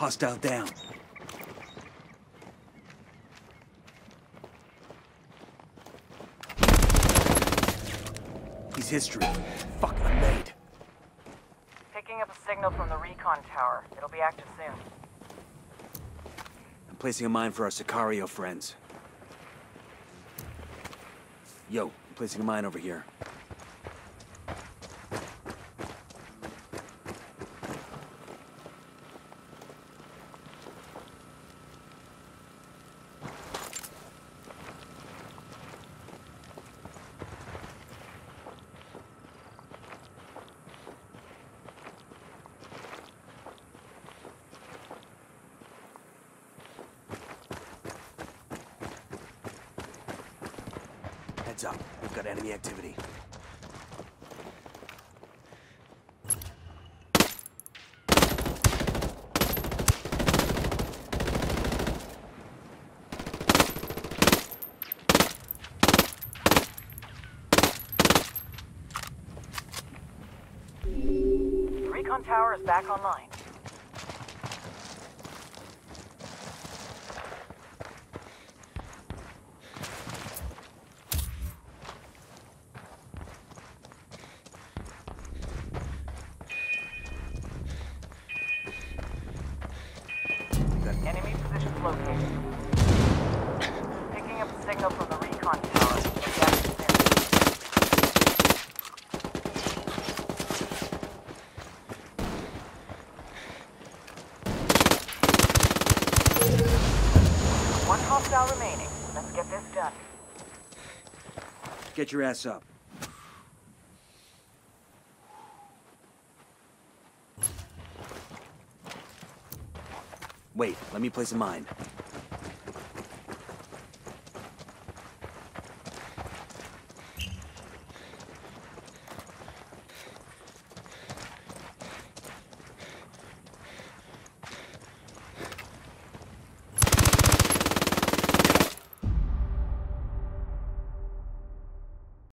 Hostile down. He's history. Fuck, I'm made. Picking up a signal from the recon tower. It'll be active soon. I'm placing a mine for our Sicario friends. Yo, I'm placing a mine over here. Heads up. We've got enemy activity. The recon tower is back online. Positions located. Picking up a signal from the recon tower. One hostile remaining. Let's get this done. Get your ass up. Wait, let me place a mine.